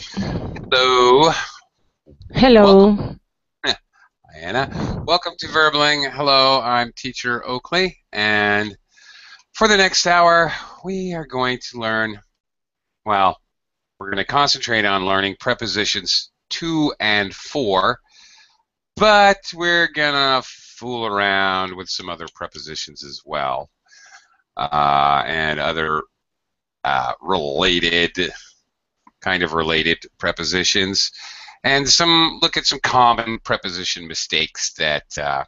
Hello. Hello. Anna. Welcome to Verbling. Hello, I'm teacher Oakley, and for the next hour, we are going to learn, well, we're going to concentrate on learning prepositions to and for, but we're going to fool around with some other prepositions as well, uh, and other uh, related, kind of related prepositions and some look at some common preposition mistakes that uh,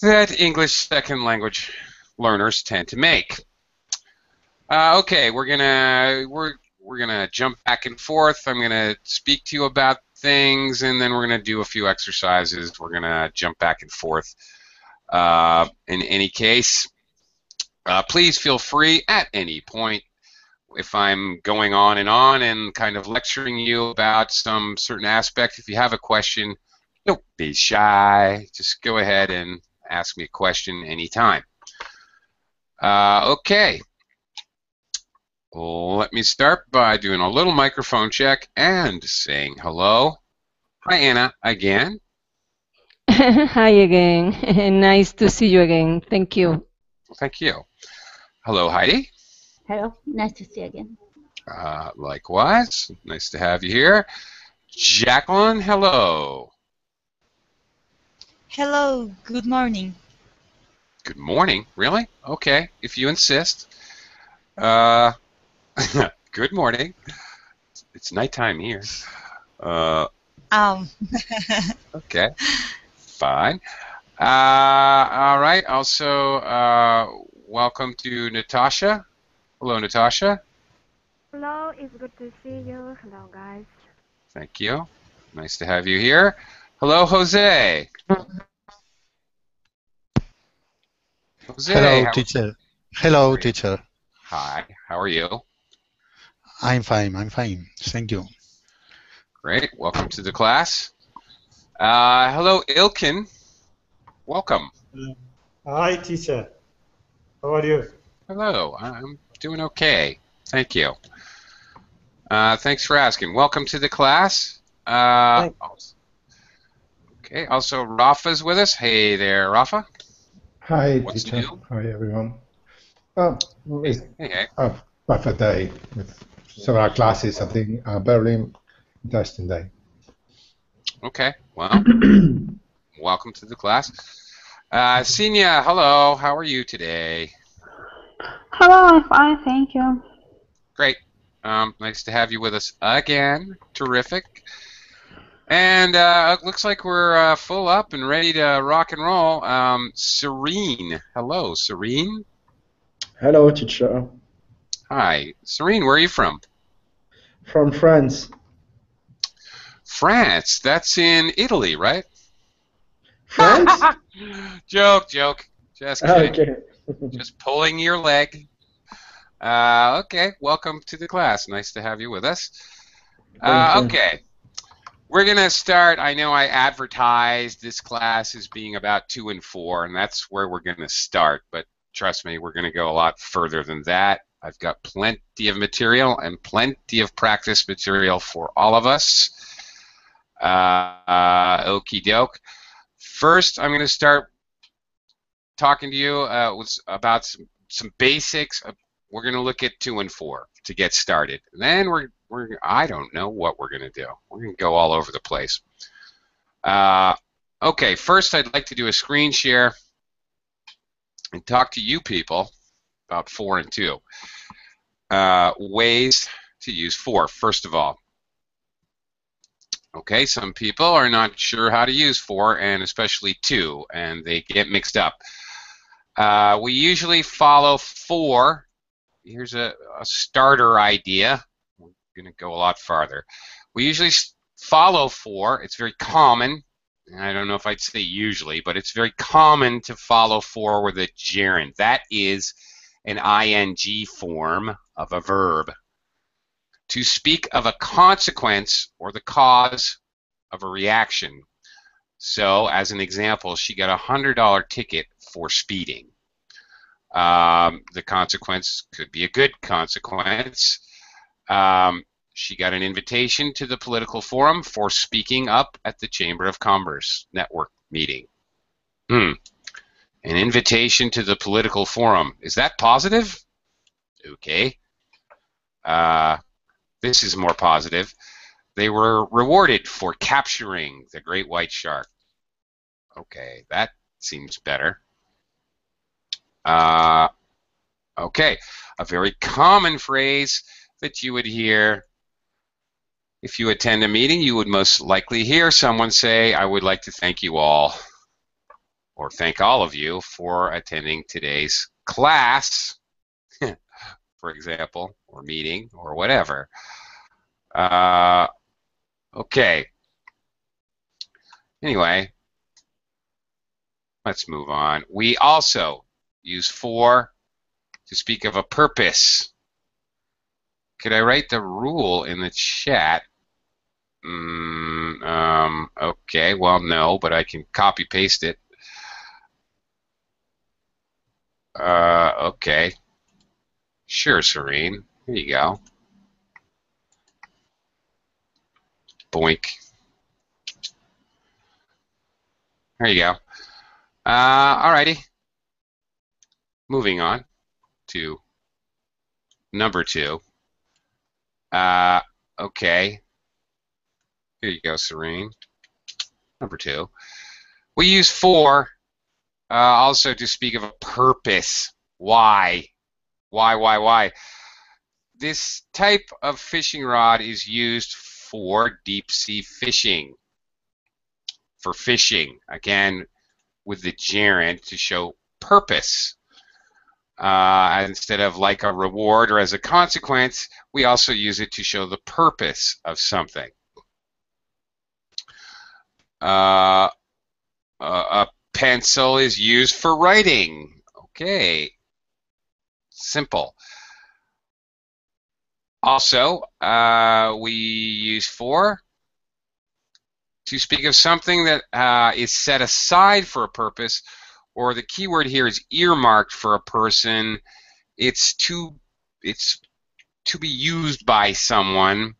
that English second language learners tend to make. Uh, okay, we're gonna we're we're gonna jump back and forth. I'm gonna speak to you about things, and then we're gonna do a few exercises. We're gonna jump back and forth. Uh, in any case, uh, please feel free at any point if I'm going on and on and kind of lecturing you about some certain aspect. If you have a question, don't be shy. Just go ahead and ask me a question anytime. Uh, okay. Let me start by doing a little microphone check and saying hello. Hi, Anna, again. Hi again. nice to see you again. Thank you. Thank you. Hello, Heidi. Hello, nice to see you again. Uh, likewise, nice to have you here. Jacqueline, hello. Hello, good morning. Good morning, really? Okay, if you insist. Uh, good morning. It's nighttime here. Uh, Um, okay, fine. Uh, all right. Also, uh, welcome to Natasha. Hello, Natasha. Hello, it's good to see you. Hello, guys. Thank you. Nice to have you here. Hello, Jose. Jose. Hello, teacher. Hello, Great. teacher. Hi. How are you? I'm fine. I'm fine. Thank you. Great. Welcome to the class. Uh, hello, Ilkin. Welcome. Hi, teacher. How are you? Hello. I'm doing okay. Thank you. Uh, thanks for asking. Welcome to the class. Uh, okay. Also, Rafa's with us. Hey there, Rafa. Hi, What's teacher. new? Hi, everyone. Oh, it's Hey, hey. a perfect day with several classes. I think a very interesting day. Okay. Well, welcome to the class. Uh, Senia, hello. How are you today? Hello, I'm fine, thank you. Great. Um, nice to have you with us again. Terrific. And uh, it looks like we're uh, full up and ready to rock and roll. Um, Serene. Hello, Serene. Hello, teacher. Hi. Serene, where are you from? From France. France. That's in Italy, right? France? joke, joke. Just kidding. okay. Just pulling your leg. Uh, okay, welcome to the class. Nice to have you with us. Uh, okay, we're going to start. I know I advertised this class as being about to and for, and that's where we're going to start. But trust me, we're going to go a lot further than that. I've got plenty of material and plenty of practice material for all of us. Uh, uh, okie doke. First, I'm going to start talking to you uh, with, about some, some basics. We're going to look at to and for to get started. And then we're, we're I don't know what we're going to do. We're going to go all over the place. Uh, okay, first I'd like to do a screen share and talk to you people about for and to. Uh, ways to use for, first of all. Okay, some people are not sure how to use for and especially to, and they get mixed up. Uh, we usually follow for. Here's a, a starter idea. We're going to go a lot farther. We usually follow for. It's very common. I don't know if I'd say usually, but it's very common to follow for with a gerund. That is an ing form of a verb. To speak of a consequence or the cause of a reaction. So, as an example, she got a $100 ticket for speeding. Um, the consequence could be a good consequence. Um, she got an invitation to the political forum for speaking up at the Chamber of Commerce network meeting. Hmm. An invitation to the political forum. Is that positive? Okay. Uh, this is more positive. They were rewarded for capturing the great white shark. Okay, that seems better. Uh, okay, a very common phrase that you would hear if you attend a meeting, you would most likely hear someone say, I would like to thank you all, or thank all of you for attending today's class, for example, or meeting, or whatever. Uh, okay. Anyway, let's move on. We also use for to speak of a purpose. Could I write the rule in the chat? Mm, um, okay, well, no, but I can copy paste it. Uh, okay. Sure, Serene. Here you go. Boink. There you go. Uh, alrighty. Moving on to number two. Uh, okay. Here you go, Serene. Number two. We use for uh, also to speak of a purpose. Why? Why, why, why? This type of fishing rod is used for deep sea fishing. For fishing. Again, with the gerund to show purpose. Uh, instead of like a reward or as a consequence, we also use it to show the purpose of something. Uh, a pencil is used for writing. Okay. Simple. Also, uh, we use for to speak of something that uh, is set aside for a purpose, or the keyword here is earmarked for a person. It's to it's to be used by someone.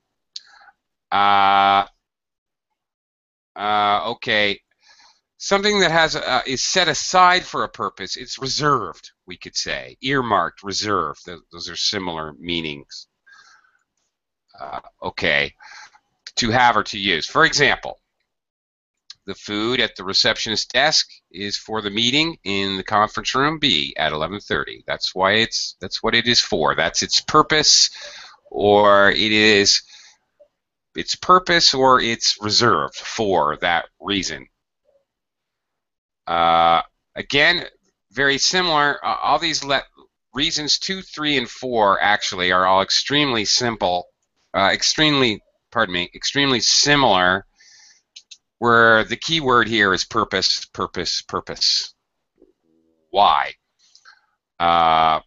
Uh, uh, okay, something that has uh, is set aside for a purpose. It's reserved, we could say, earmarked, reserved. Those, those are similar meanings. Uh, okay, to have or to use. For example, the food at the receptionist desk is for the meeting in the conference room B at 11:30. That's why it's that's what it is for. That's its purpose, or it is its purpose or it's reserved for that reason. Uh, again, very similar. Uh, all these reasons two, three, and four actually are all extremely simple, uh, extremely, pardon me, extremely similar. Where the key word here is purpose, purpose, purpose. Why? Uh,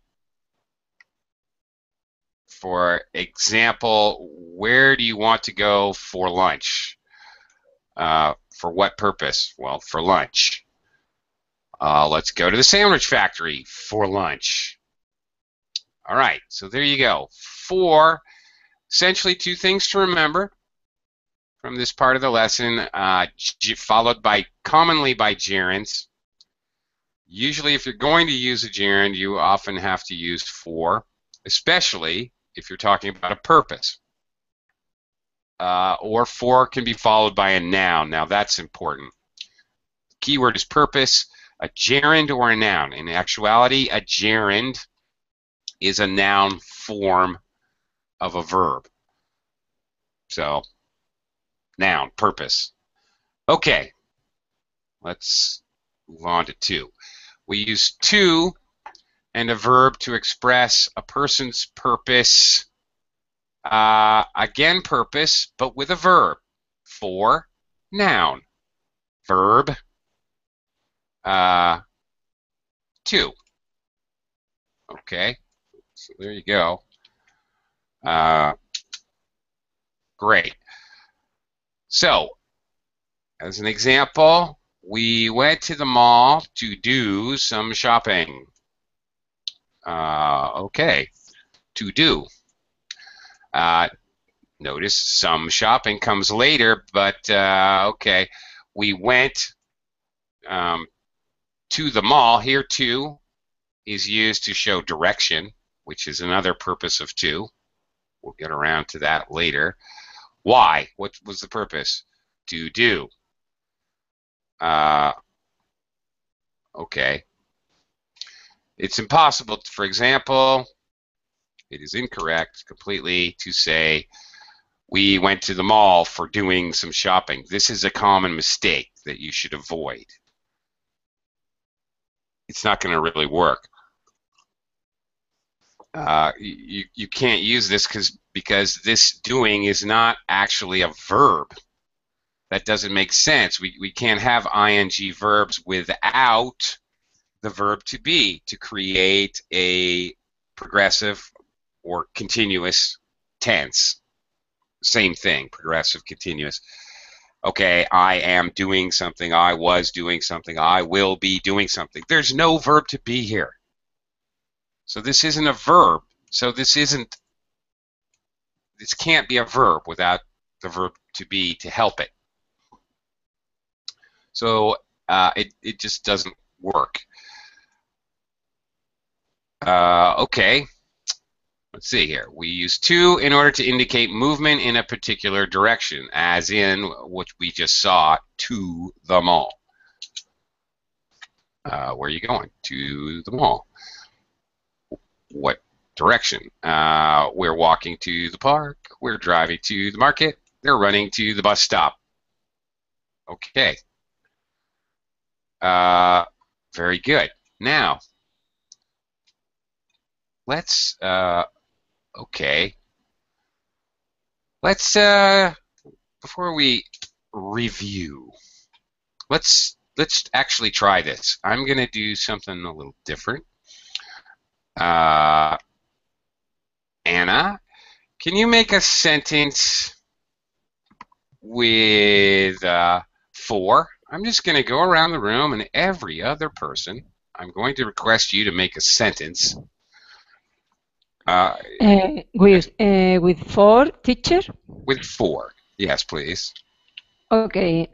for example, where do you want to go for lunch? Uh, for what purpose? Well, for lunch. Uh, let's go to the sandwich factory for lunch. All right, so there you go. For, essentially two things to remember from this part of the lesson, uh, followed by commonly by gerunds. Usually, if you're going to use a gerund, you often have to use for, especially if you're talking about a purpose. Uh, or for can be followed by a noun. Now that's important. The keyword is purpose, a gerund or a noun. In actuality, a gerund is a noun form of a verb. So, noun, purpose. Okay, let's move on to two. We use to and a verb to express a person's purpose. Uh, again, purpose, but with a verb. For, noun. Verb, uh, to. Okay, so there you go. Uh, great. So, as an example, we went to the mall to do some shopping. Uh, okay, to do. Uh, Notice some shopping comes later, but uh, okay. We went um, to the mall. Here, to is used to show direction, which is another purpose of to. We'll get around to that later. Why? What was the purpose? To do. Uh, okay. It's impossible, for example, it is incorrect completely to say we went to the mall for doing some shopping. This is a common mistake that you should avoid. It's not going to really work. Uh, you, you can't use this because because this doing is not actually a verb. That doesn't make sense. We, we can't have ing verbs without the verb to be to create a progressive or continuous tense. Same thing, progressive, continuous. Okay, I am doing something, I was doing something, I will be doing something. There's no verb to be here. So this isn't a verb. So this isn't, this can't be a verb without the verb to be to help it. So uh, it, it just doesn't work. Uh, okay, let's see here. We use to in order to indicate movement in a particular direction, as in what we just saw, to the mall. Uh, where are you going? To the mall what direction. Uh, we're walking to the park. We're driving to the market. They're running to the bus stop. Okay. Uh, very good. Now, let's, uh, okay. Let's, uh, before we review, let's, let's actually try this. I'm going to do something a little different. Uh, Anna, can you make a sentence with uh, for? I'm just going to go around the room and every other person, I'm going to request you to make a sentence. Uh, Uh, with uh, with for teacher. with for, Yes, please. Okay,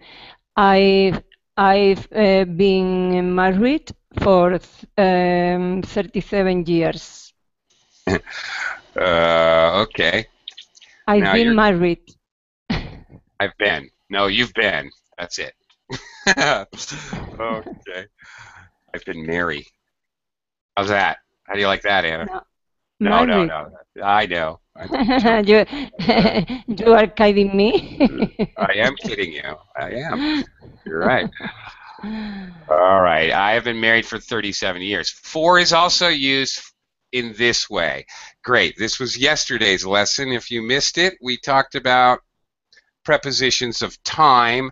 I've I've uh, been married for um, 37 years. Uh, okay. I've Now been married. I've been. No, you've been. That's it. okay. I've been married. How's that? How do you like that, Anna? No, no, married. no. I know. You, you are kidding me. I am kidding you. I am. You're right. All right. I have been married for 37 years. For is also used in this way. Great. This was yesterday's lesson. If you missed it, we talked about prepositions of time.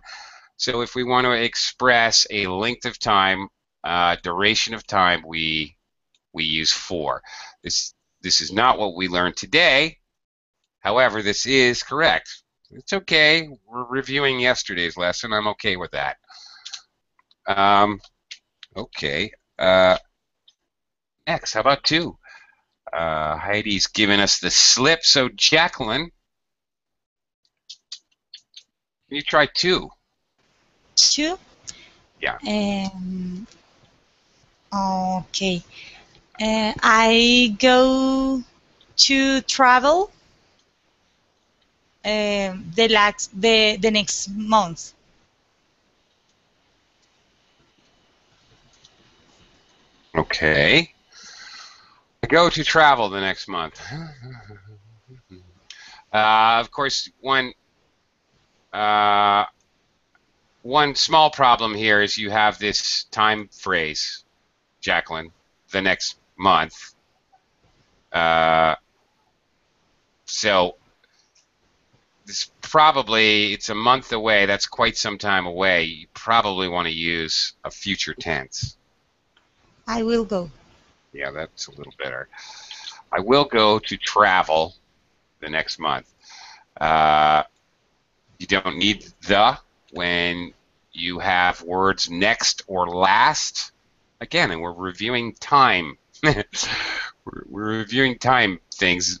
So if we want to express a length of time, uh, duration of time, we we use for. This this is not what we learned today. However, this is correct. It's okay. We're reviewing yesterday's lesson. I'm okay with that. Um, okay. Uh, next, how about to? Uh, Heidi's giving us the slip. So, Jacqueline, can you try to? To? Yeah. Um, okay. Uh, I go to travel um, the, lax, the, the next month. Okay. I go to travel the next month. Uh, of course, one uh, one small problem here is you have this time phrase, Jacqueline, the next month. Uh, so this probably it's a month away. That's quite some time away. You probably want to use a future tense. I will go. Yeah, that's a little better. I will go to travel the next month. Uh, you don't need the when you have words next or last. Again, and we're reviewing time. we're, reviewing time things.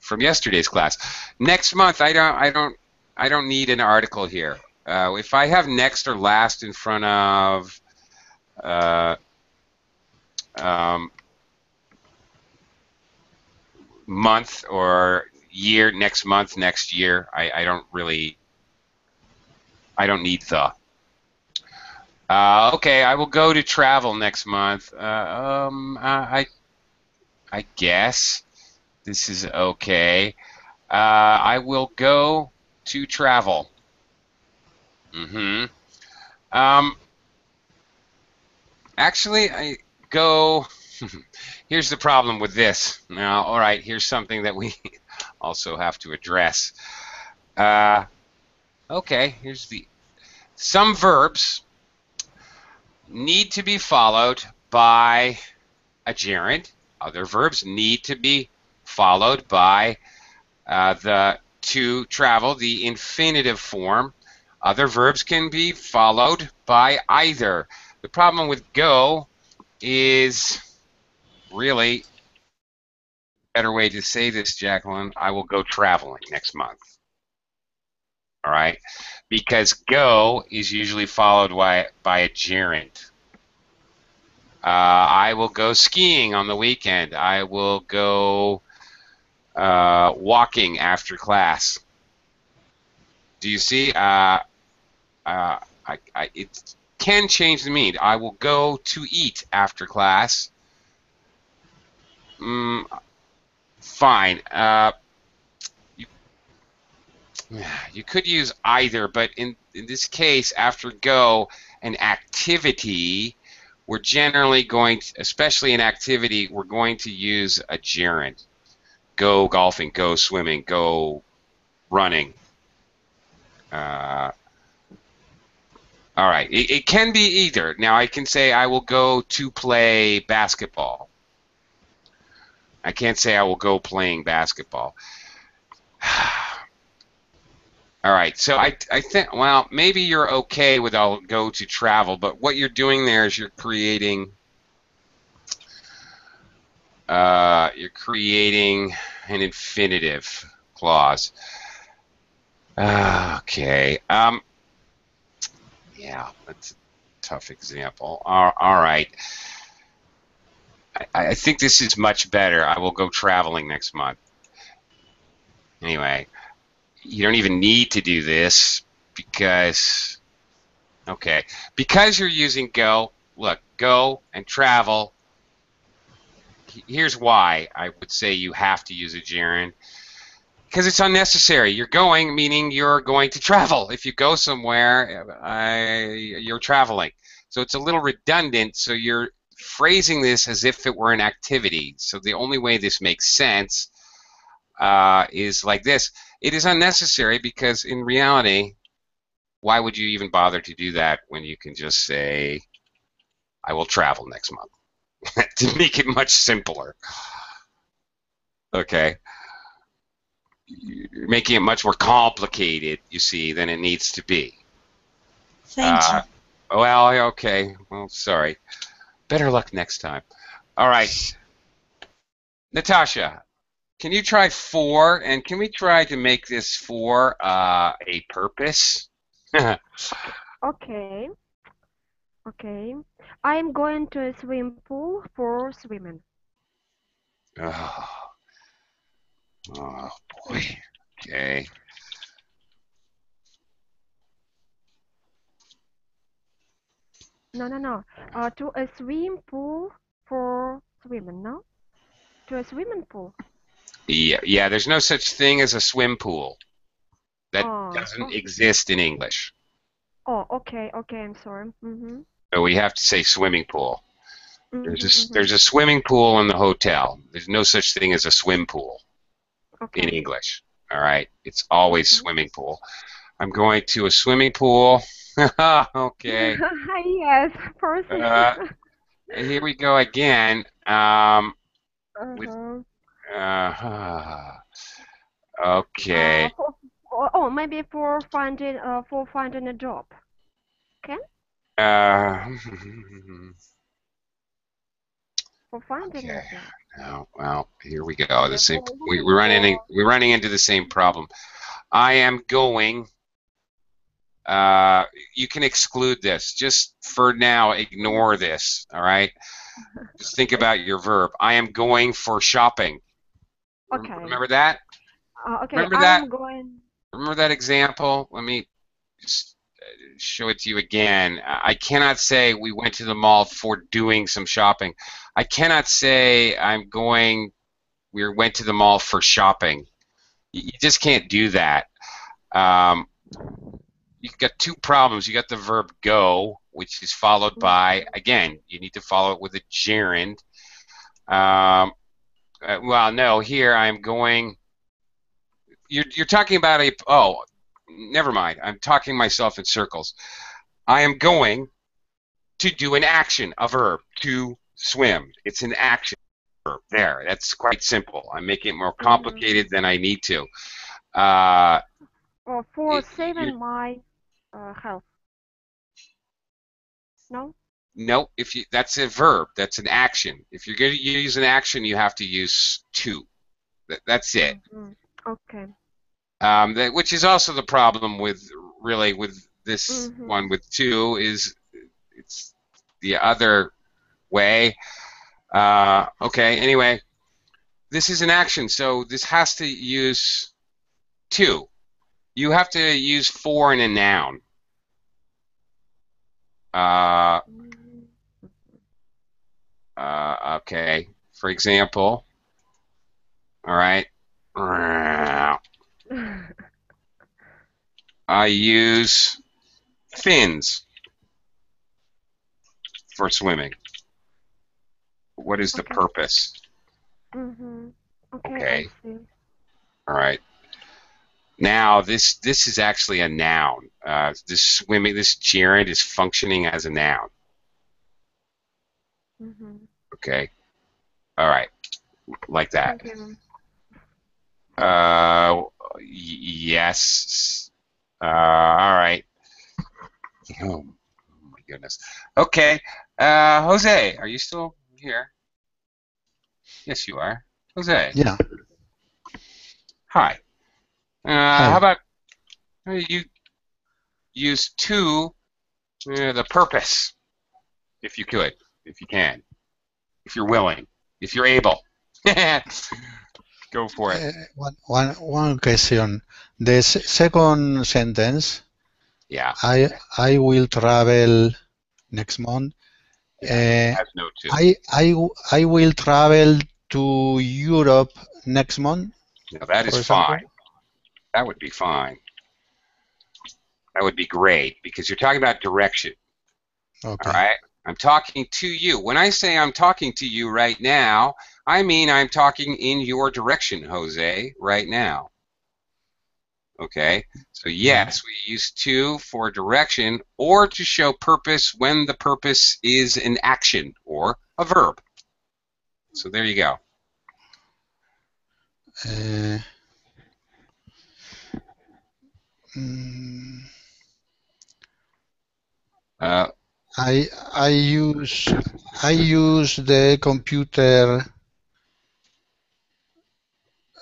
from yesterday's class. Next month, I don't, I don't, I don't need an article here. Uh, if I have next or last in front of uh, um, month or year, next month, next year, I, I don't really, I don't need the. Uh, okay, I will go to travel next month. Uh, um, I, I guess this is okay. Uh, I will go to travel. Mm-hmm. Um, actually, I go. here's the problem with this. Now, all right, here's something that we also have to address. Uh, okay, here's the. Some verbs need to be followed by a gerund. Other verbs need to be followed by uh, the to travel, the infinitive form. Other verbs can be followed by either. The problem with go is really better way to say this, Jacqueline. I will go traveling next month. All right, because go is usually followed by by a gerund. Uh, I will go skiing on the weekend. I will go uh, walking after class. Do you see? Uh, uh, I, I, it can change the meaning. I will go to eat after class. Mm, fine. Uh, you, you could use either, but in, in this case, after go, an activity, we're generally going, to, especially in activity, we're going to use a gerund. Go golfing, go swimming, go running. Uh, all right. It, it, can be either. Now I can say I will go to play basketball. I can't say I will go playing basketball. All right. So I, I think well maybe you're okay with I'll go to travel, but what you're doing there is you're creating uh, you're creating an infinitive clause. Okay. Um, yeah, that's a tough example. all, all right. I, I think this is much better. I will go traveling next month. Anyway, you don't even need to do this because, okay, because you're using go, look, go and travel. Here's why I would say you have to use a gerund because it's unnecessary. You're going, meaning you're going to travel. If you go somewhere, you're traveling. So it's a little redundant. So you're phrasing this as if it were an activity. So the only way this makes sense uh, is like this. It is unnecessary because in reality, why would you even bother to do that when you can just say, I will travel next month? to make it much simpler. Okay you're making it much more complicated, you see, than it needs to be. Thank uh, you. Well, okay. Well, sorry. Better luck next time. All right. Natasha, can you try for? And can we try to make this for uh, a purpose? okay. Okay. I'm going to a swim pool for swimming. Oh. Oh boy. Okay. No, no, no. Uh, to a swim pool for swimming, no? To a swimming pool. Yeah, yeah. There's no such thing as a swim pool. That oh, doesn't okay. exist in English. Oh, okay, okay. I'm sorry. Mm-hmm. So we have to say swimming pool. Mm-hmm, there's a mm-hmm. there's a swimming pool in the hotel. There's no such thing as a swim pool okay. in English. All right, it's always mm-hmm. swimming pool. I'm going to a swimming pool. okay. yes, person. Uh, here we go again. Um, uh-huh. with, uh, okay. Uh, for, oh, maybe for finding uh, for finding a job. Okay. Uh, for finding okay. a job. Oh, well, here we go. The same. We, we're running. We're running into the same problem. I am going. Uh, you can exclude this. Just for now, ignore this. All right. Just think about your verb. I am going for shopping. Okay. Remember that? Uh, okay, Remember that? going. Remember that example? Let me just uh, show it to you again. I cannot say we went to the mall for doing some shopping. I cannot say I'm going. We went to the mall for shopping. You just can't do that. Um, you've got two problems. You got the verb go, which is followed by again. You need to follow it with a gerund. Um, uh, well, no. Here I'm going. You're you're talking about a oh, never mind. I'm talking myself in circles. I am going to do an action, a verb, to swim. It's an action verb. There. That's quite simple. I'm making it more complicated than I need to. Uh, Or for It- saving my uh, health. No? no, if you that's a verb. That's an action. If you're going to use an action, you have to use to. That, that's it. Mm, okay. Um, that, which is also the problem with really with this Mhm. one with to is it's the other way. Uh, okay. Anyway, this is an action, so this has to use to. You have to use for in a noun. Uh, uh, okay. For example, all right. I use fins for swimming. What is the purpose? mm-hmm. Okay. Okay. All right. Now this this is actually a noun. Uh, this swimming, this gerund is functioning as a noun. Mm-hmm. Okay. All right. Like that. Uh, y- yes. Uh, all right. Oh my goodness. Okay. Uh, Jose, are you still here? Yes, you are. Jose. Yeah. Hi. Uh, How about you use to uh, the purpose, if you could, if you can, if you're willing, if you're able. Go for it. Uh, one, one, one question. The second sentence, Yeah. I, I will travel next month. Uh, Has no to. I, I, w- I will travel to Europe next month. Now that is fine. That would be fine. That would be great because you're talking about direction. Okay. All right. I'm talking to you. When I say I'm talking to you right now, I mean I'm talking in your direction, Jose, right now. Okay. So yes, we use to for direction or to show purpose when the purpose is an action or a verb. So there you go. Uh, mm, Uh, I I use I use the computer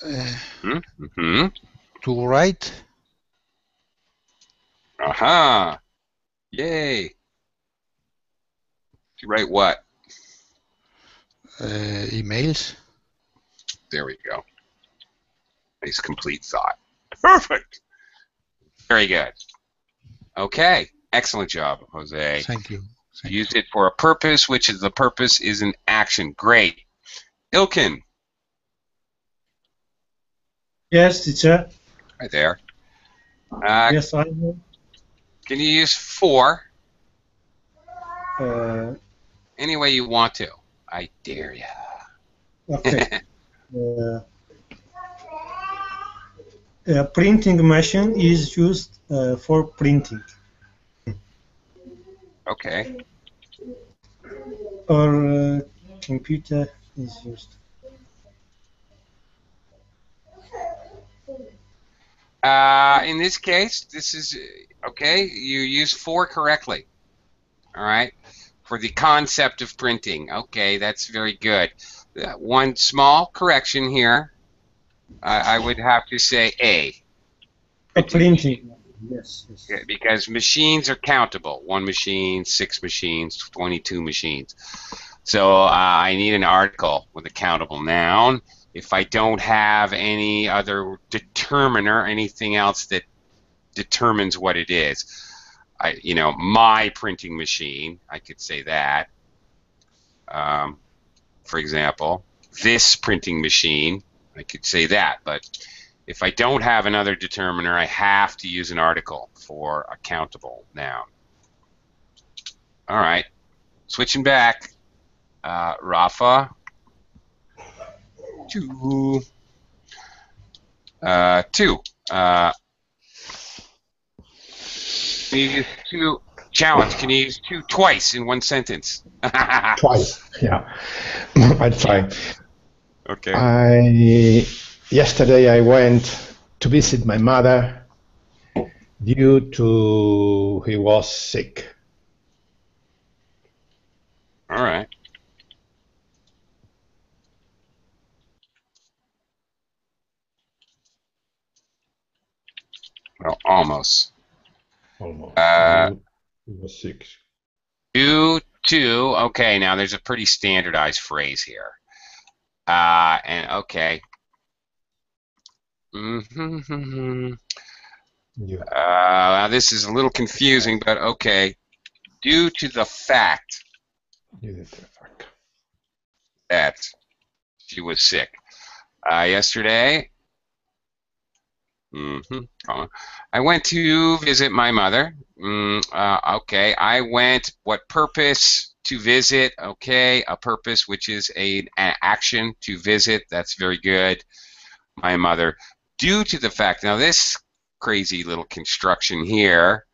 uh, hmm to write. Aha! Yay! To write what? Uh, emails. There we go. Nice complete thought. Perfect. Very good. Okay. Excellent job, Jose. Thank you. Thank Use it for a purpose, which is the purpose is an action. Great. Ilkin, Yes, teacher. Right there. Uh, Yes, I know. Can you use for? Uh, any way you want to? I dare you. okay. uh, a printing machine is used uh, for printing, okay. or uh, computer is used. Uh, in this case, this is uh, okay. You use for correctly. All right. For the concept of printing. Okay, that's very good. uh, one small correction here. I I would have to say A. A printing. Yes. yes. Yeah, because machines are countable. One machine, six machines, 22 machines. So uh, I need an article with a countable noun. If I don't have any other determiner, anything else that determines what it is, I, you know, my printing machine, I could say that. Um, for example, this printing machine, I could say that, but if I don't have another determiner, I have to use an article for a countable noun. All right, switching back, uh, Rafa. To. Uh, to. Uh, can you use to challenge? Can you use to twice in one sentence? Twice. Yeah. I'd try. Okay. I yesterday I went to visit my mother due to he was sick. All right. Well, almost. Almost. Uh, sick. Due to, okay, now there's a pretty standardized phrase here. Uh, and okay. Mm -hmm, Yeah. Uh, this is a little confusing, but okay. Due to the fact You did the fuck. that she was sick. Uh, yesterday, hmm I went to visit my mother. Mm, uh, okay, I went. What purpose to visit? Okay, a purpose which is a, an action to visit. That's very good. My mother. Due to the fact, now this crazy little construction here.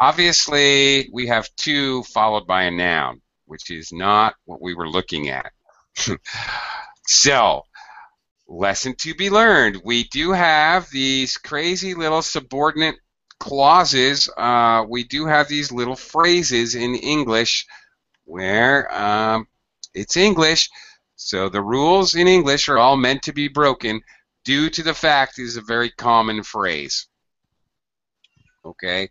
Obviously, we have to followed by a noun, which is not what we were looking at. so, lesson to be learned. We do have these crazy little subordinate clauses. Uh, we do have these little phrases in English where um, it's English, so the rules in English are all meant to be broken. Due to the fact is a very common phrase. Okay?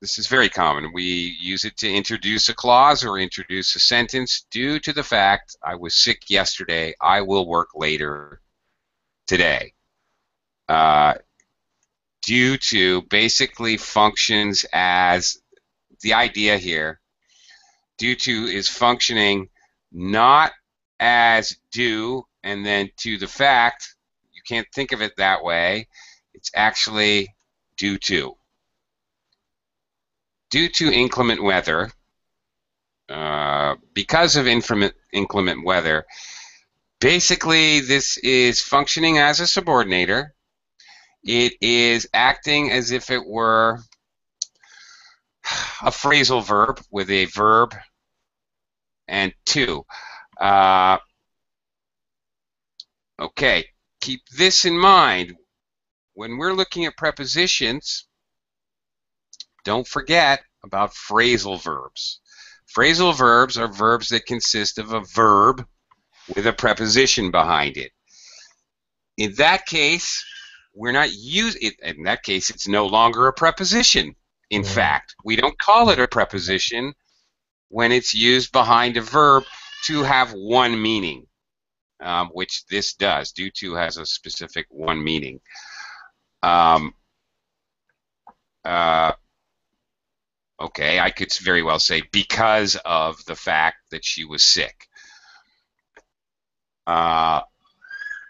This is very common. We use it to introduce a clause or introduce a sentence. Due to the fact I was sick yesterday, I will work later today. Uh, due to basically functions as the idea here. Due to is functioning not as due and then to the fact. You can't think of it that way. It's actually due to due to inclement weather, uh, because of inclement, weather, basically this is functioning as a subordinator. It is acting as if it were a phrasal verb with a verb and to. Uh, okay, keep this in mind. When we're looking at prepositions, don't forget about phrasal verbs. Phrasal verbs are verbs that consist of a verb with a preposition behind it. In that case, we're not use it. In that case, it's no longer a preposition. In fact, we don't call it a preposition when it's used behind a verb to have one meaning, um, which this does. Due to has a specific one meaning. Um, uh, okay, I could very well say because of the fact that she was sick. Uh,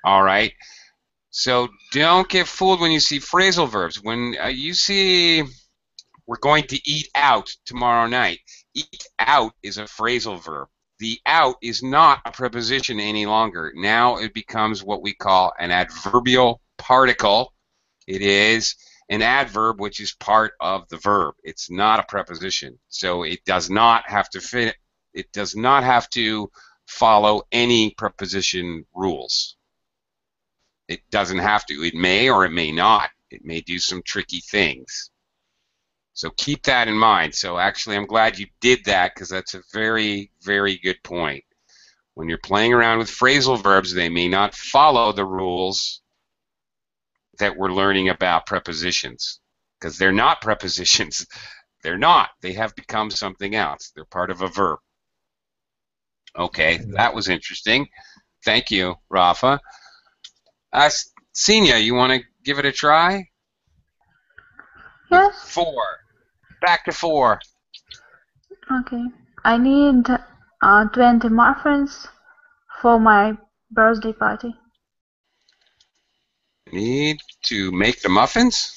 all right. So don't get fooled when you see phrasal verbs. When uh, you see we're going to eat out tomorrow night, eat out is a phrasal verb. The out is not a preposition any longer. Now it becomes what we call an adverbial particle. It is an adverb which is part of the verb. It's not a preposition. So it does not have to fit it does not have to follow any preposition rules. It doesn't have to. It may or it may not. It may do some tricky things. So keep that in mind. So actually, I'm glad you did that because that's a very, very good point. when you're playing around with phrasal verbs, they may not follow the rules that we're learning about prepositions because they're not prepositions. They're not. They have become something else. They're part of a verb. Okay, that was interesting. Thank you, Rafa. Uh, Senia, you want to give it a try? Yes. For. Back to for. Okay. I need uh, 20 muffins for my birthday party. Need to make the muffins?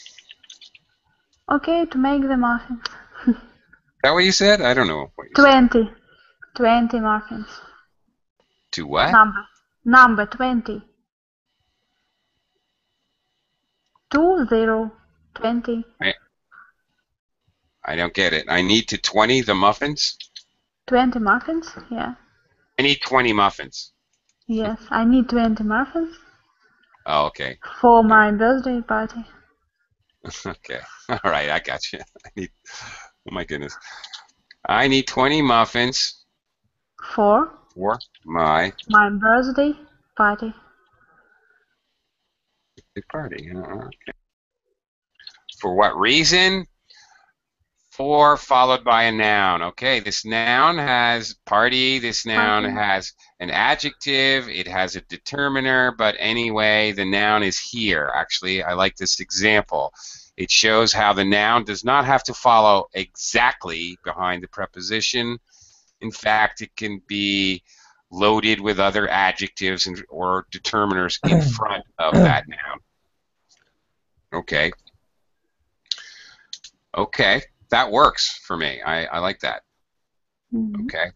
Okay, to make the muffins. Is that what you said? I don't know. What you 20. 20 muffins. To what? Number. Number 20. 2 0 20. I, I don't get it. I need to 20 the muffins? 20 muffins? Yeah. I need 20 muffins. Yes, I need 20 muffins Oh, okay. for my birthday party. okay. All right, I got you. I need. Oh my goodness. I need 20 muffins For for my my birthday party. big party. Okay. For what reason? For followed by a noun. Okay, this noun has party. This noun has an adjective. It has a determiner. But anyway, the noun is here. Actually, I like this example. It shows how the noun does not have to follow exactly behind the preposition. In fact, it can be loaded with other adjectives and, or determiners in front of that noun. Okay. Okay, that works for me. I, I like that. Mhm. Okay.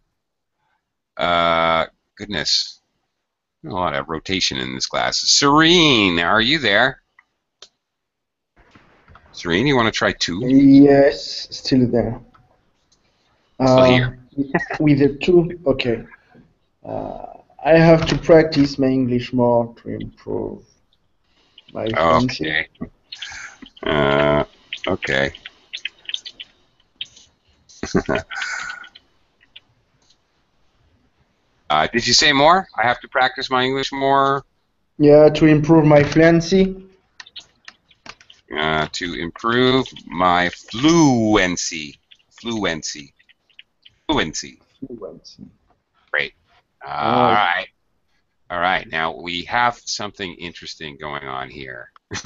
Uh, goodness. A lot of rotation in this class. Serene, are you there? Serene, you want to try to? Yes, still there. Still Uh, here. With the to, okay. Uh, I have to practice my English more to improve my. Okay. Uh, okay. uh, did you say more? I have to practice my English more Yeah, to improve my fluency. uh, to improve my fluency. Fluency. Fluency. Fluency. Great. Oh. All right. All right. Now we have something interesting going on here.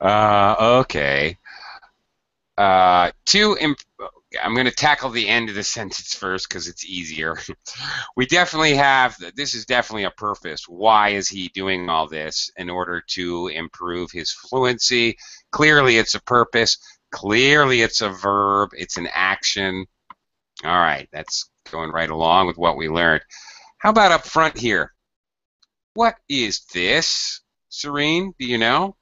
uh, okay. Uh, to imp- I'm going to tackle the end of the sentence first because it's easier. we definitely have this is definitely a purpose. Why is he doing all this in order to improve his fluency? Clearly, it's a purpose. Clearly, it's a verb. It's an action. All right, that's going right along with what we learned. How about up front here? What is this, Serene? Do you know?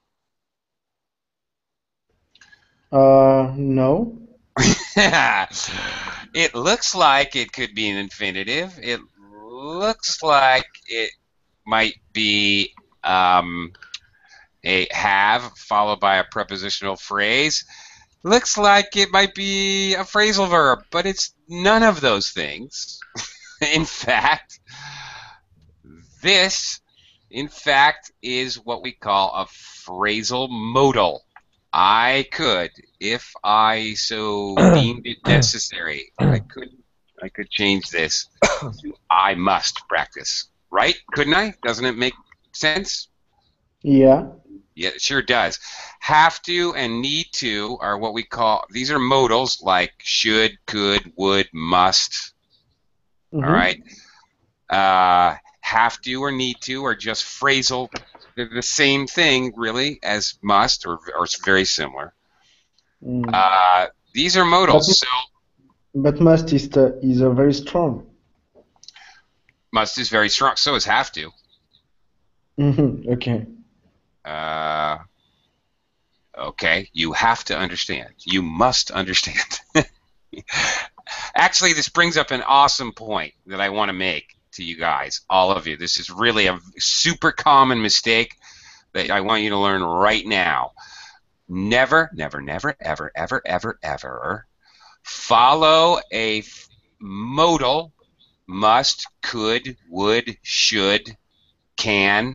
Uh, no. it looks like it could be an infinitive. It looks like it might be um, a have followed by a prepositional phrase. Looks like it might be a phrasal verb, but it's none of those things. in fact, this, in fact, is what we call a phrasal modal. I could, if I so deemed it necessary, I could, I could change this I must practice. Right? Couldn't I? Doesn't it make sense? Yeah. Yeah, it sure does. Have to and need to are what we call these are modals like should, could, would, must. Mhm. All right. Uh, have to or need to are just phrasal. They're the same thing, really, as must or, or it's very similar. Mm. Uh, these are modals. So But must is, uh, is uh, very strong. must is very strong. So is have to. hmm Okay. Uh, okay, you have to understand. You must understand. Actually, this brings up an awesome point that I want to make to you guys, all of you. This is really a super common mistake that I want you to learn right now. Never, never, never, ever, ever, ever, ever follow a f- modal must, could, would, should, can,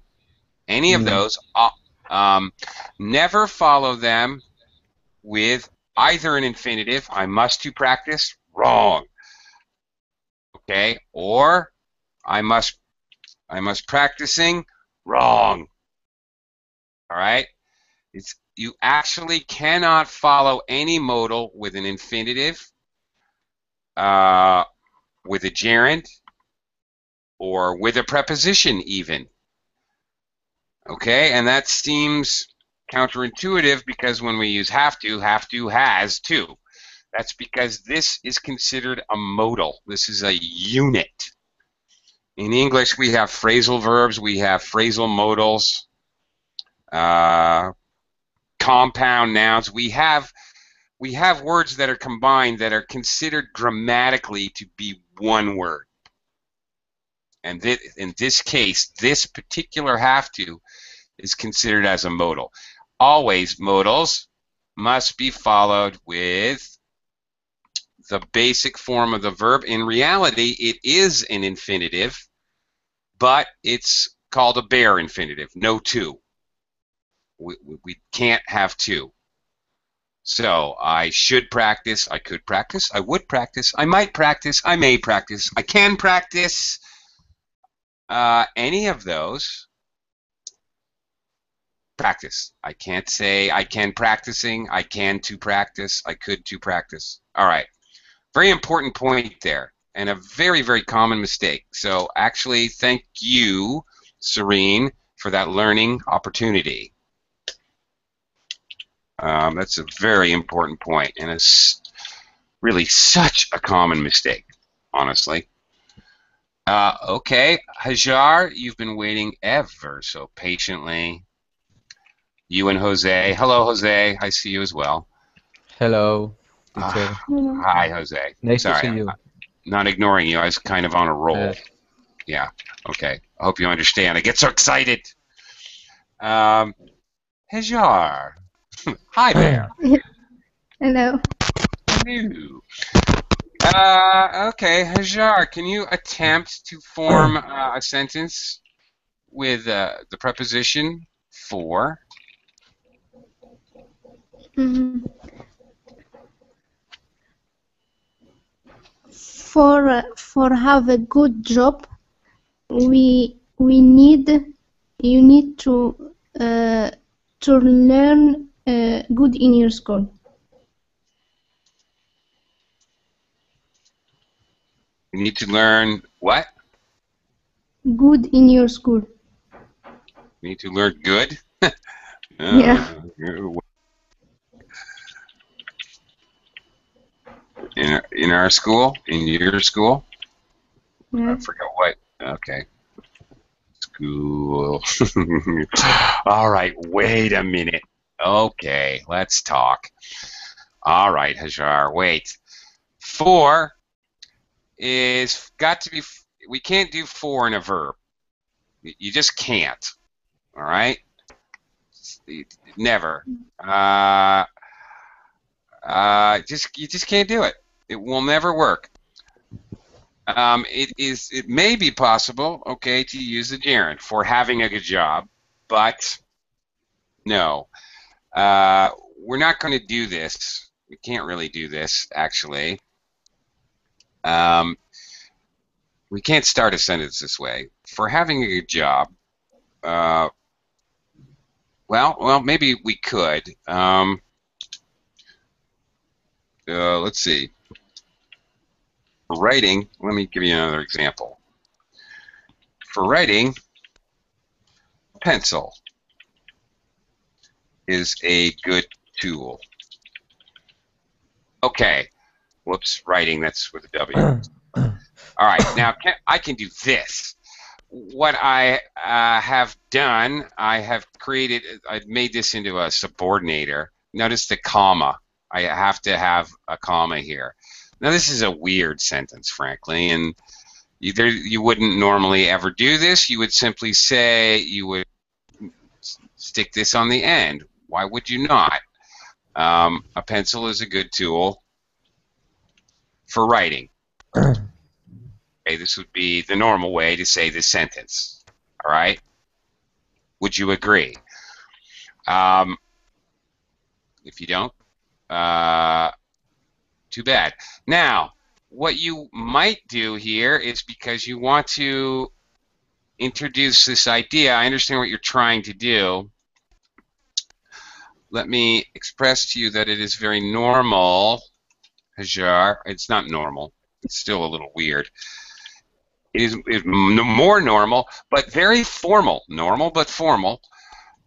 any of Mm. those, uh, um, never follow them with either an infinitive, I must to practice, wrong. Okay, or I must I must practicing, wrong. All right? It's you actually cannot follow any modal with an infinitive, uh, with a gerund, or with a preposition even. Okay, and that seems counterintuitive because when we use have to, have to has to. That's because this is considered a modal. This is a unit. In English, we have phrasal verbs, we have phrasal modals, uh, compound nouns. We have we have words that are combined that are considered grammatically to be one word. And thi- in this case, this particular have to is considered as a modal. Always modals must be followed with the basic form of the verb. In reality, it is an infinitive, but it's called a bare infinitive, no to. We, we, can't have to. So I should practice, I could practice, I would practice, I might practice, I may practice, I can practice. Uh, any of those practice. I can't say I can practicing, I can to practice, I could to practice. All right. Very important point there, and a very, very common mistake. So actually, thank you, Serene, for that learning opportunity. Um, that's a very important point, and it's really such a common mistake, honestly. Uh, okay, Hajar, you've been waiting ever so patiently. You and Jose. Hello, Jose. I see you as well. Hello, Ah. Hi, Jose. Nice Sorry, to see you. I'm not ignoring you. I was kind of on a roll. Yes. Yeah. Okay. I hope you understand. I get so excited. Um, Hajar. Hi there. Hello. Hello. Uh, okay, Hajar, can you attempt to form uh, a sentence with uh, the preposition for? Mhm. For uh, for have a good job, we we need you need to uh, to learn uh, good in your school. You need to learn what? Good in your school. You need to learn good? Yeah. In our, in our school? In your school? I forgot what. Okay. School. All right, wait a minute. Okay, let's talk. All right, Hajar, wait. For is got to be. We can't do for in a verb. You you just can't. All right. Never. Uh, uh, just you just can't do it. It will never work. Um, it is. It may be possible, okay, to use the gerund for having a good job, but no, uh, we're not going to do this. We can't really do this, actually. Um, we can't start a sentence this way. For having a good job, uh, well, well, maybe we could. Um, uh, let's see. For writing, let me give you another example. For writing, pencil is a good tool. Okay. Whoops, writing, that's with a W. All right, now can, I can do this. What I uh, have done, I have created, I've made this into a subordinator. Notice the comma. I have to have a comma here. Now this is a weird sentence, frankly, and you, there, you wouldn't normally ever do this. You would simply say you would stick this on the end. Why would you not? Um, a pencil is a good tool for writing. Okay, this would be the normal way to say this sentence. All right? Would you agree? Um, if you don't, uh, too bad. Now, what you might do here is because you want to introduce this idea, I understand what you're trying to do. Let me express to you that it is very normal, Hajar. It's not normal. It's still a little weird. It is, is more normal, but very formal. Normal, but formal.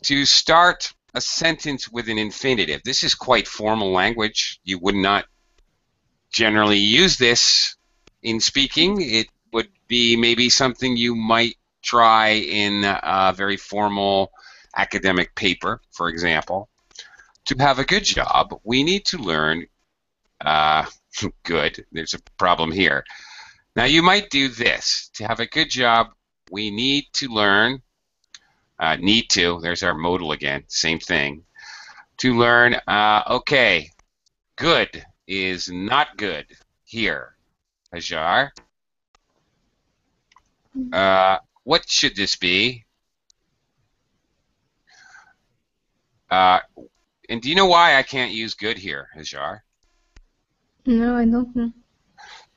To start a sentence with an infinitive. This is quite formal language. You would not generally use this in speaking. It would be maybe something you might try in a very formal academic paper, for example. To have a good job, we need to learn uh, good. There's a problem here. Now, you might do this. To have a good job, we need to learn, uh, need to, there's our modal again, same thing. To learn, uh, okay, good is not good here. Hajar. Uh, what should this be? Uh, and do you know why I can't use good here, Hajar? No, I don't know.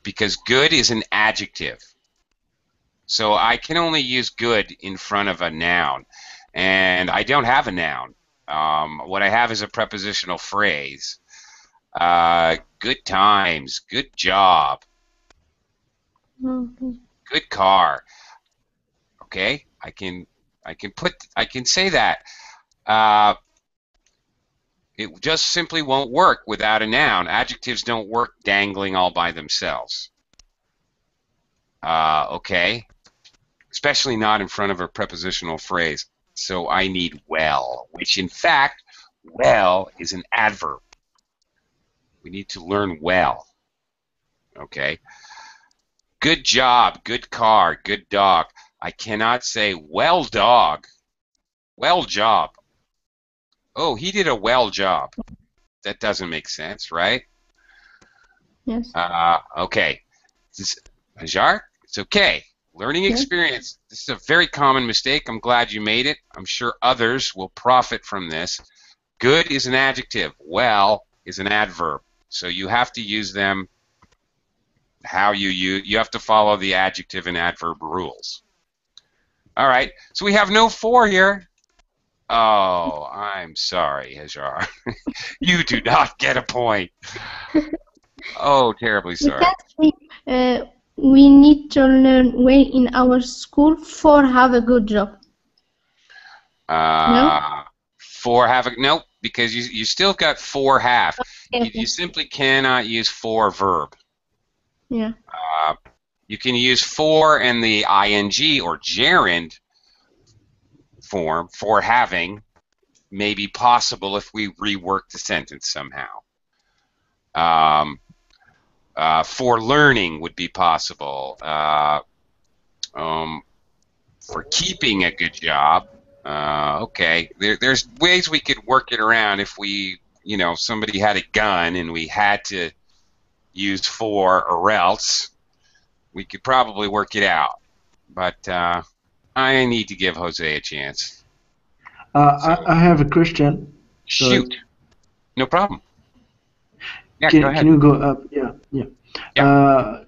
Because good is an adjective. So I can only use good in front of a noun. And I don't have a noun. Um, what I have is a prepositional phrase. Uh, good times, good job, Okay. good car. Okay, I can I can put I can say that. Uh, it just simply won't work without a noun. Adjectives don't work dangling all by themselves. Uh, okay, especially not in front of a prepositional phrase. So I need well, which in fact, well is an adverb. We need to learn well. Okay. Good job, good car, good dog. I cannot say well dog. Well job. Oh, he did a well job. That doesn't make sense, right? Yes. Uh, okay. This, Hajar, it's okay. Learning experience. This is a very common mistake. I'm glad you made it. I'm sure others will profit from this. Good is an adjective. Well is an adverb. So you have to use them how you use you have to follow the adjective and adverb rules. All right. So we have no for here. Oh, I'm sorry, Hajar. you do not get a point. Oh, terribly sorry. can say uh, we need to learn well in our school for have a good job. Uh, For have a nope because you you still got for half. You, you simply cannot use for verb. Yeah. Uh, you can use for in the ing or gerund form for having may be possible if we rework the sentence somehow. Um, uh, for learning would be possible. Uh, um, for keeping a good job, uh, okay, there, there's ways we could work it around if we, you know, somebody had a gun and we had to use for or else, we could probably work it out. But uh, I need to give Jose a chance. Uh, I, I have a question. Shoot. No problem. Yeah, can, can you go up? Yeah, yeah. Yeah. Uh,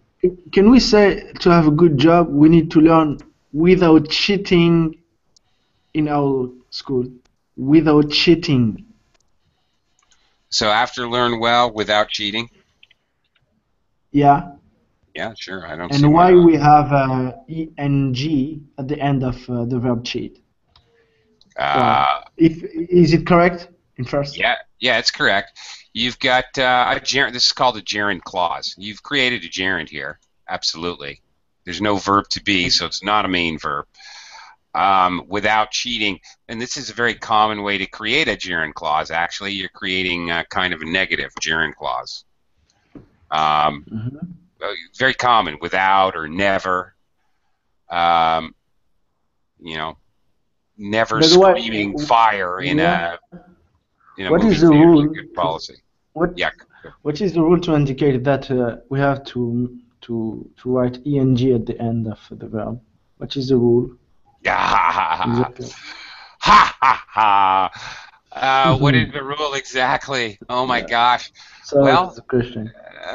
can we say to have a good job, we need to learn without cheating in our school? Without cheating. So after learn well without cheating? Yeah. Yeah, sure. I don't see And why we have uh, eng at the end of uh, the verb cheat? Uh, If is it correct in first? yeah, yeah, it's correct. You've got uh, a gerund. This is called a gerund clause. You've created a gerund here. Absolutely. There's no verb to be, so it's not a main verb. Um, without cheating, and this is a very common way to create a gerund clause. Actually, you're creating uh, kind of a negative gerund clause. Um, Mhm. uh, very common, without or never. Um, you know, never way, screaming fire in a in a What is the a rule? good policy. What Yeah. What is the rule to indicate that uh, we have to to to write ing at the end of the verb. What is the rule? Yeah. Ha ha ha. Ha ha ha. Uh, what Mhm. is the rule exactly? Oh my gosh. So Well-.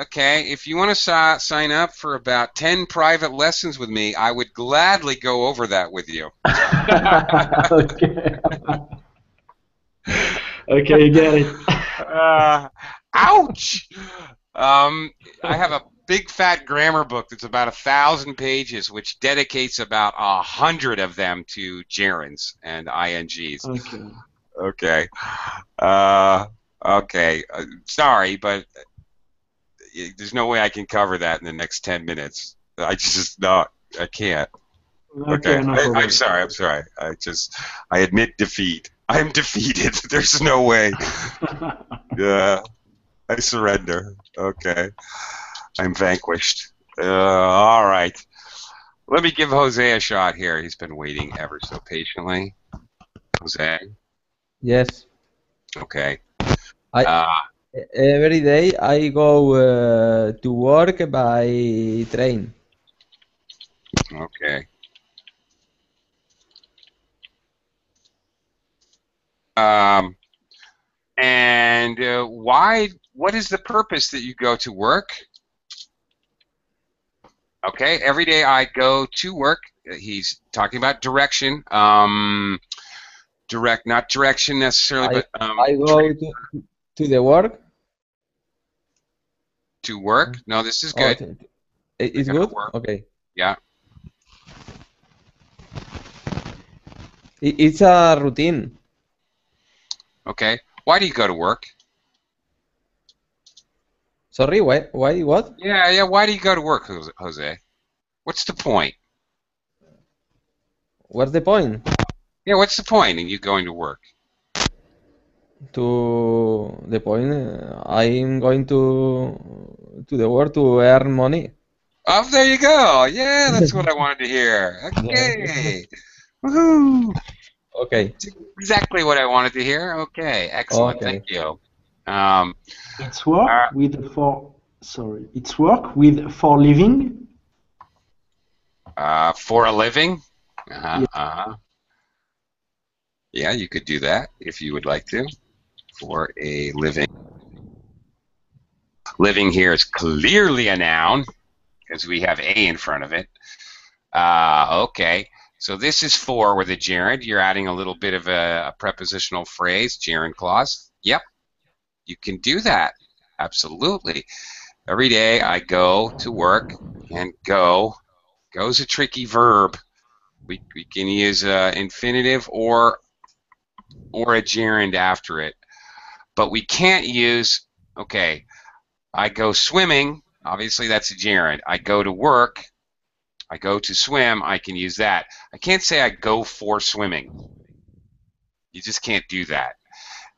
Okay, if you want to si- sign up for about 10 private lessons with me, I would gladly go over that with you. okay. okay, you get it. Uh, ouch! Um, I have a big fat grammar book that's about a thousand pages, which dedicates about a hundred of them to gerunds and ings. Okay. Okay. Uh, okay. Uh, sorry, but uh, there's no way I can cover that in the next ten minutes. I just not. I can't. Okay. no I. I'm sorry. I'm sorry. I just. I admit defeat. I am defeated. There's no way. Yeah. I surrender. Okay. I'm vanquished. Uh, all right. Let me give Jose a shot here. He's been waiting ever so patiently. Jose. Yes. Okay. I Uh, every day I go uh, to work by train. Okay. Um, and uh, why? What is the purpose that you go to work? Okay, every day I go to work. He's talking about direction. Um, direct, not direction necessarily, I, but um, I go to, to the work. to work. No, this is Oh, good. it- it's good. work. Okay. Yeah. It's a routine. Okay. Why do you go to work? Sorry. Why? Why? What? Yeah, yeah. Why do you go to work, Jose-? What's the point? What's the point? Yeah, what's the point in you going to work? To the point, uh, I'm going to to the work to earn money. Oh, there you go. Yeah, that's what I wanted to hear. Okay. Woohoo. Okay. Exactly what I wanted to hear. Okay, excellent. Okay. Thank you. Um, It's work Uh, with for sorry. It's work with for living. uh, for a living? Uh-huh, Yeah. uh-huh. Yeah, you could do that if you would like to. For a living. Living here is clearly a noun because we have a in front of it. Uh, okay. So this is for with a gerund. You're adding a little bit of a, a prepositional phrase, gerund clause. Yep. You can do that. Absolutely. Every day I go to work and go. Go's a tricky verb. We, we can use uh, infinitive or or a gerund after it. But we can't use, okay, I go swimming. Obviously, that's a gerund. I go to work. I go to swim. I can use that. I can't say I go for swimming. You just can't do that.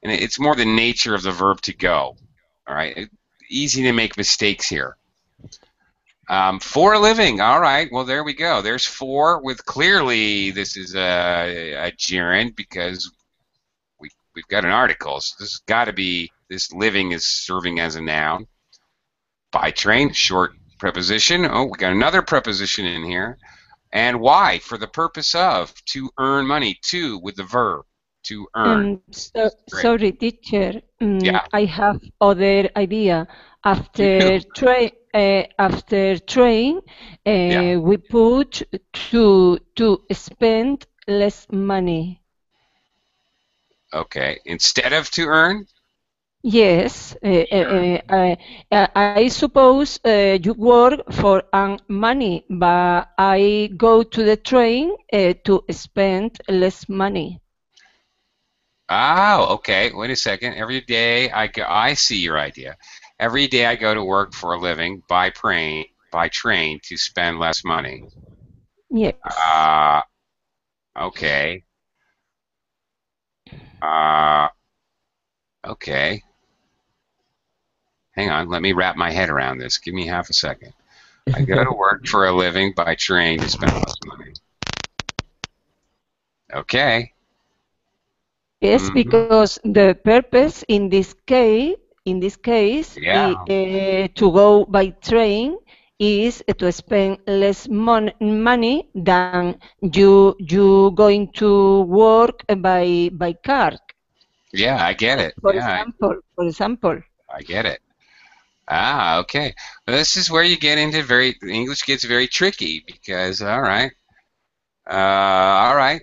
And it's more the nature of the verb to go. All right. Easy to make mistakes here. Um, for a living. All right. Well, there we go. There's for with clearly this is a, a gerund because we we've got an article. So this has got to be this living is serving as a noun. By train, short preposition. Oh, we got another preposition in here. And why? For the purpose of to earn money. To with the verb to earn. Um, so, sorry, teacher. Mm, Yeah. I have other idea. After train, uh, after train, uh, Yeah. we put to to spend less money. Okay. Instead of to earn. Yes, uh, uh, uh, uh, I suppose uh, you work for earn money, but I go to the train uh, to spend less money. Oh, okay. Wait a second. Every day I go, I see your idea. Every day I go to work for a living by train by train to spend less money. Yes. Uh, okay. Uh, okay. Hang on. Let me wrap my head around this. Give me half a second. I go to work for a living by train to spend less money. Okay. Yes, Mhm. because the purpose in this case, in this case, Yeah. uh, to go by train is to spend less mon money than you you going to work by by car. Yeah, I get it. For yeah, I- example, for example. I get it. Ah, okay. Well, this is where you get into very English gets very tricky because all right, uh, all right.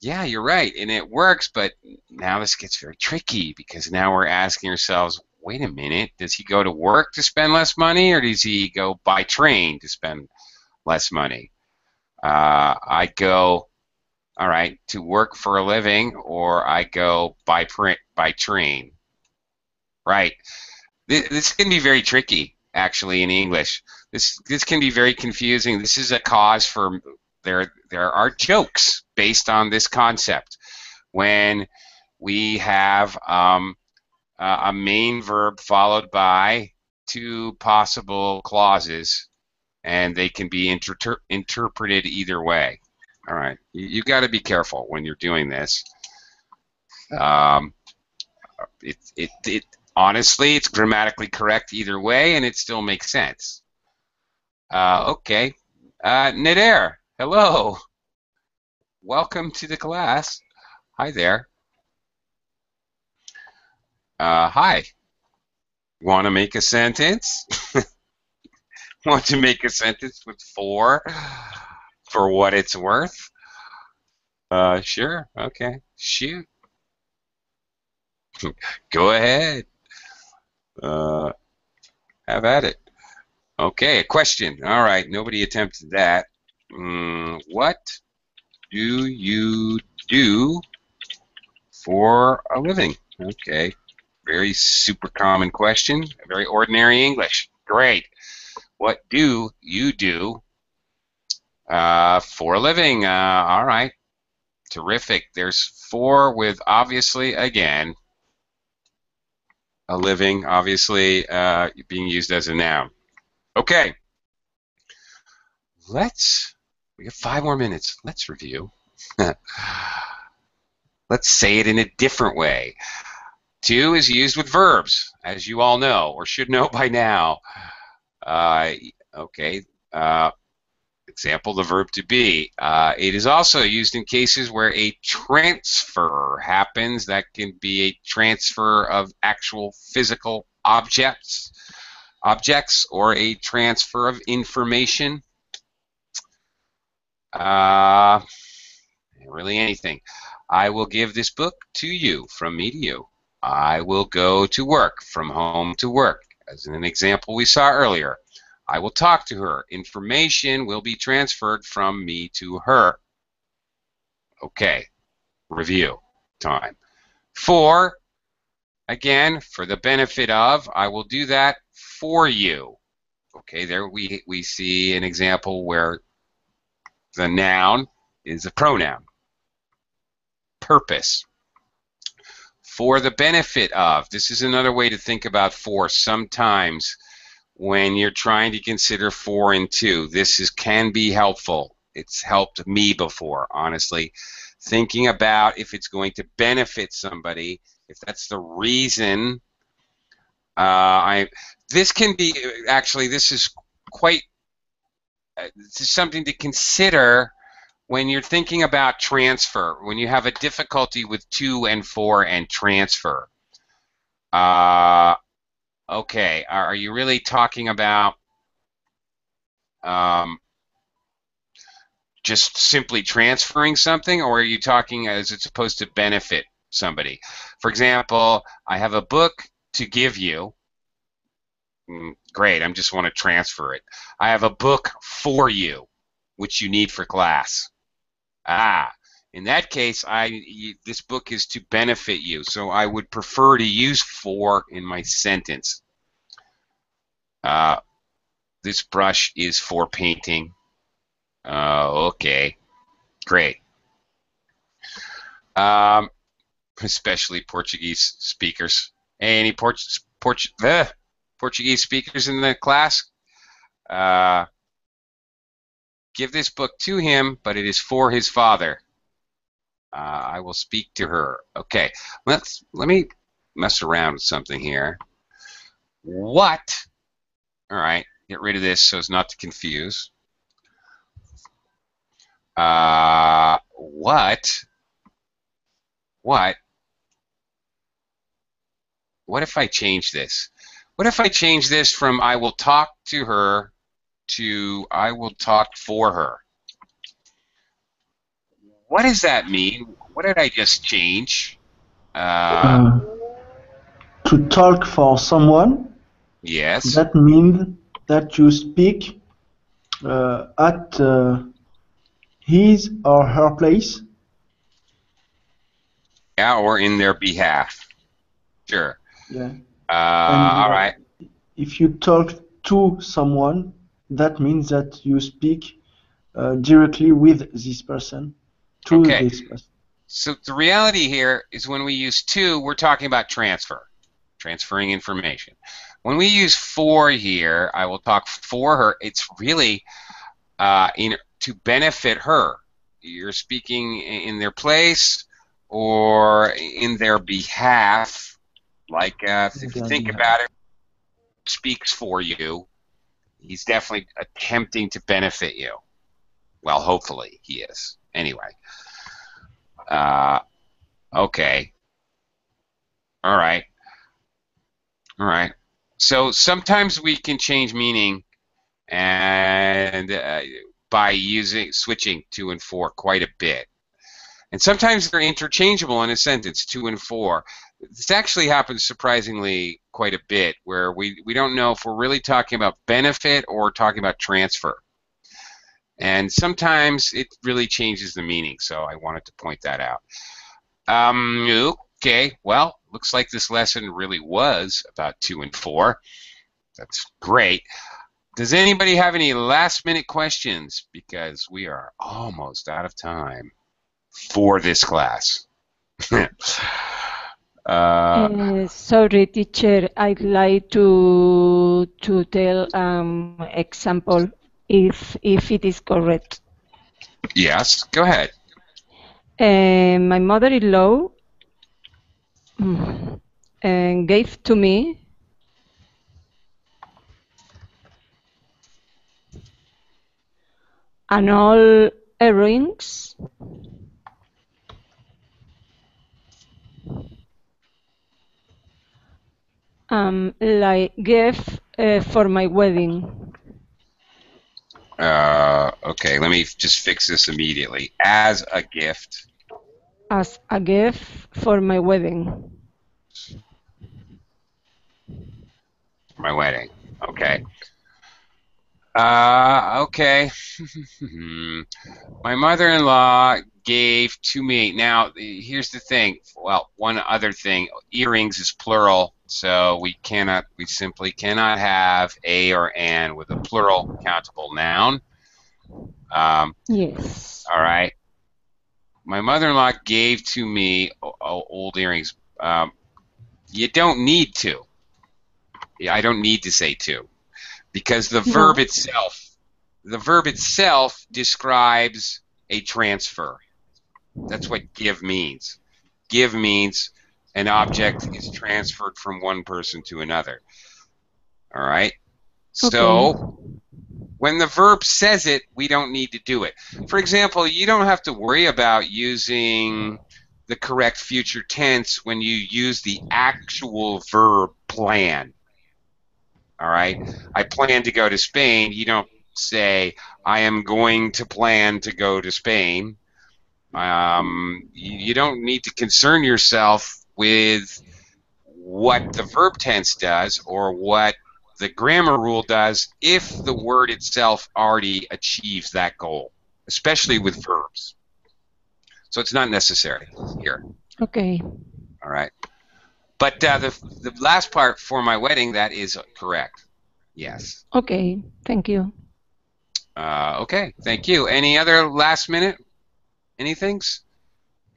Yeah, you're right, and it works, but now this gets very tricky because now we're asking ourselves, wait a minute, does he go to work to spend less money, or does he go by train to spend less money? Uh, I go, all right, to work for a living, or I go by print by train. Right. This, this can be very tricky, actually, in English. This this can be very confusing. This is a cause for there there are jokes based on this concept. When we have um, a main verb followed by two possible clauses, and they can be inter- interpreted either way. All right, you, you got to be careful when you're doing this. Um, it, it, it honestly, it's grammatically correct either way, and it still makes sense. Uh, okay, uh, Nader, hello. Welcome to the class. Hi there. Uh, hi. Want to make a sentence? Want to make a sentence with four for what it's worth? Uh, sure. Okay. Shoot. Go ahead. Uh, have at it. Okay, a question. All right, nobody attempted that. Mm, what do you do for a living? Okay, very super common question. Very ordinary English. Great. What do you do uh, for a living? Uh, all right. Terrific. There's for with obviously, again, a living, obviously uh, being used as a noun. Okay. Let's, we have five more minutes. Let's review. Let's say it in a different way. To is used with verbs, as you all know, or should know by now. Uh, okay. Uh, example, the verb to be. Uh, it is also used in cases where a transfer happens. That can be a transfer of actual physical objects, objects, or a transfer of information. Uh, really anything. I will give this book to you, from me to you. I will go to work, from home to work, as in an example we saw earlier. I will talk to her. Information will be transferred from me to her. Okay, review time. For, again, for the benefit of, I will do that for you. Okay, there we, we see an example where the noun is a pronoun. Purpose. For the benefit of, this is another way to think about for. Sometimes when you're trying to consider for and to, this is can be helpful. It's helped me before, honestly. Thinking about if it's going to benefit somebody, if that's the reason. Uh, I this can be actually this is quite something to consider when you're thinking about transfer, when you have a difficulty with to and for and transfer. Uh, okay, are, you really talking about um, just simply transferring something, or are you talking as it's supposed to benefit somebody? For example, I have a book to give you. Great, I just want to transfer it. I have a book for you, which you need for class. Ah, in that case, I this book is to benefit you, so I would prefer to use for in my sentence. Uh, this brush is for painting. Uh, okay, great. Um, especially Portuguese speakers. Any Port Port uh, Portuguese speakers in the class? Uh, give this book to him, but it is for his father. Uh, I will speak to her. Okay, let's let me mess around with something here. What? All right. get rid of this so as not to confuse. Uh, what? What? What if I change this? What if I change this from I will talk to her to I will talk for her? What does that mean? What did I just change? Uh, Uh, to talk for someone, yes. that means that you speak uh, at uh, his or her place. Yeah, or in their behalf. Sure. Yeah. Uh, And, all uh. If you talk to someone, that means that you speak uh, directly with this person, to Okay. this person. So the reality here is when we use to, we're talking about transfer, transferring information. When we use for here, I will talk for her. It's really uh, in to benefit her. You're speaking in their place or in their behalf. Like uh, if you think about it, speaks for you. He's definitely attempting to benefit you. Well, hopefully he is. Anyway. Uh, okay. All right. All right. So sometimes we can change meaning and uh, by using switching to and for quite a bit. And sometimes they're interchangeable in a sentence, to and for. This actually happens surprisingly quite a bit where we, we don't know if we're really talking about benefit or talking about transfer. And sometimes it really changes the meaning, so I wanted to point that out. Um, okay, well, looks like this lesson really was about to and for. That's great. Does anybody have any last minute questions? Because we are almost out of time for this class. uh, sorry, teacher. I'd like to to tell um example if if it is correct. yes, go ahead. Uh, my mother-in-law mm, uh, gave to me an all earrings um, like gift uh, for my wedding. Uh, okay, let me just fix this immediately. As a gift. as a gift for my wedding. my wedding. Okay. Uh, okay. my mother-in-law gave to me. Now, here's the thing. Well, one other thing. Earrings is plural, so we cannot, we simply cannot have a or an with a plural countable noun. Um, Yes. all right. My mother-in-law gave to me old earrings. Um, you don't need to. I don't need to say to, because the No. verb itself, the verb itself describes a transfer. That's what give means. Give means an object is transferred from one person to another. All right. So when the verb says it, we don't need to do it. For example, you don't have to worry about using the correct future tense when you use the actual verb plan. All right? I plan to go to Spain. You don't say, I am going to plan to go to Spain. Um, you you don't need to concern yourself with what the verb tense does or what the grammar rule does if the word itself already achieves that goal, especially with verbs. So it's not necessary here. Okay. All right. But uh, the the last part for my wedding that is correct. Yes. Okay. Thank you. Uh, okay. Thank you. Any other last minute? Anythings?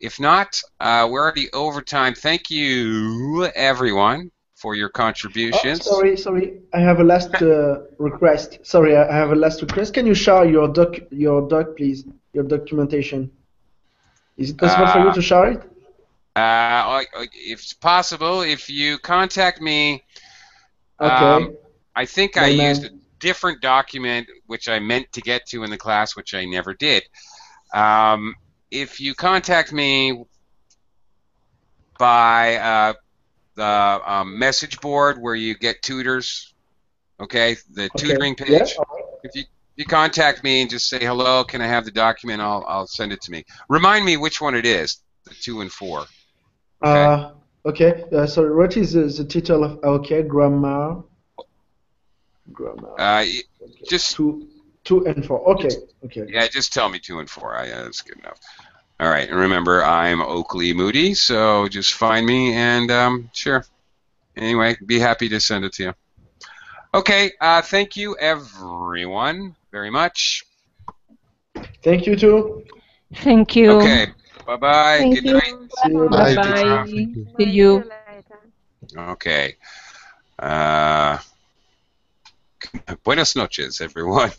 If not, uh, we're already over time. Thank you, everyone, for your Oh, contributions. sorry, sorry. I have a last uh, request. Sorry, I have a last request. Can you share your doc, your doc, please? Your documentation. Is it possible for you Uh, to share it? Uh, if it's possible, if you contact me, Okay. um, I think I mail. used different document which I meant to get to in the class, which I never did. Um, if you contact me by uh, the um, message board where you get tutors, okay, the Okay. tutoring Yeah, page. If you you contact me and just say hello, can I have the document? I'll I'll send it to me. Remind me which one it is, the to and for. Uh, okay. Uh, sorry. What is the, the title of okay grammar? Grammar. Uh, y- just two, to and for. Okay. Okay. Yeah, just tell me to and for. I, yeah, that's good enough. All right, and remember, I'm Oakley Moodie, so just find me and um, sure. Anyway, be happy to send it to you. Okay, uh, thank you everyone very much. Thank you too. Thank you. Okay, bye bye. Thank Good you. night. See you. Bye Bye. bye. Thank you. See you. Okay. Uh, buenas noches, everyone.